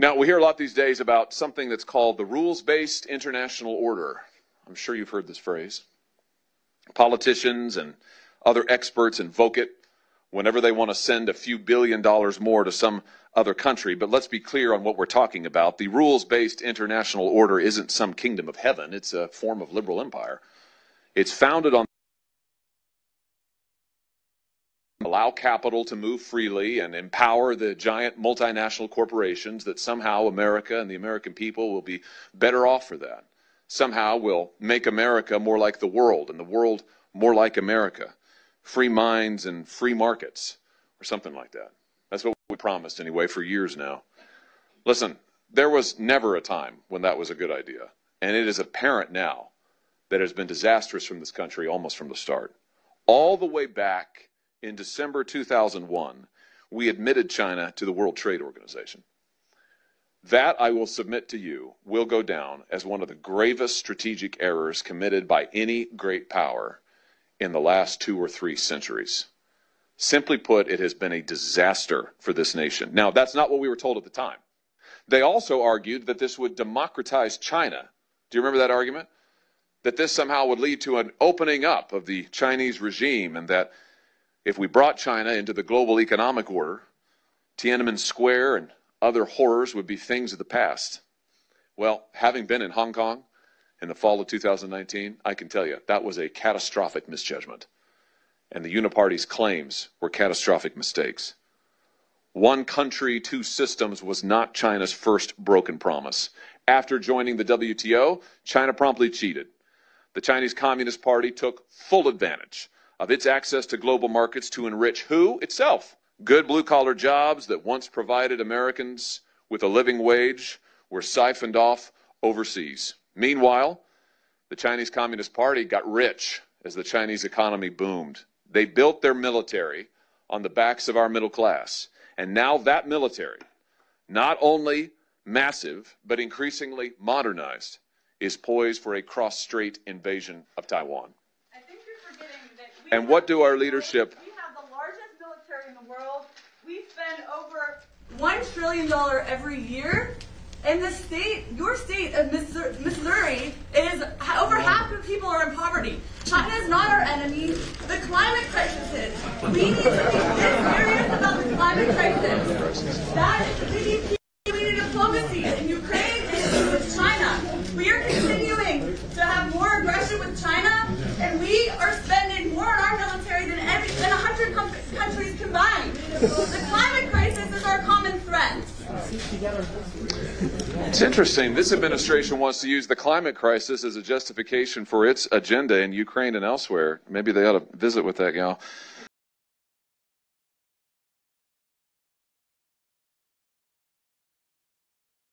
Now, we hear a lot these days about something that's called the rules based international order. I'm sure you've heard this phrase. Politicians and other experts invoke it whenever they want to send a few billion dollars more to some other country. But let's be clear on what we're talking about. The rules based international order isn't some kingdom of heaven, it's a form of liberal empire. It's founded on allow capital to move freely and empower the giant multinational corporations that somehow America and the American people will be better off for that. Somehow we'll make America more like the world and the world more like America. Free minds and free markets, or something like that. That's what we promised anyway for years now. Listen, there was never a time when that was a good idea. And it is apparent now that it has been disastrous from this country almost from the start. All the way back in December 2001, we admitted China to the World Trade Organization. That, I will submit to you, will go down as one of the gravest strategic errors committed by any great power in the last two or three centuries. Simply put, it has been a disaster for this nation. Now, that's not what we were told at the time. They also argued that this would democratize China. Do you remember that argument? That this somehow would lead to an opening up of the Chinese regime and that if we brought China into the global economic order, Tiananmen Square and other horrors would be things of the past. Well, having been in Hong Kong in the fall of 2019, I can tell you that was a catastrophic misjudgment. And the Uniparty's claims were catastrophic mistakes. One country, two systems was not China's first broken promise. After joining the WTO, China promptly cheated. The Chinese Communist Party took full advantage of its access to global markets to enrich who? Itself. Good blue collar jobs that once provided Americans with a living wage were siphoned off overseas. Meanwhile, the Chinese Communist Party got rich as the Chinese economy boomed. They built their military on the backs of our middle class. And now that military, not only massive, but increasingly modernized, is poised for a cross strait invasion of Taiwan. And what do our leadership? We have the largest military in the world. We spend over one trillion dollar every year. And the state, your state of Missouri, is over half of people are in poverty. China is not our enemy. The climate crisis is. We need to be serious about the climate crisis. That we need diplomacy in Ukraine and with China. We are continuing to have more aggression with China, and we are spending more on our military than any than 100 countries combined. The climate crisis is our common threat. It's interesting. This administration wants to use the climate crisis as a justification for its agenda in Ukraine and elsewhere. Maybe they ought to visit with that gal.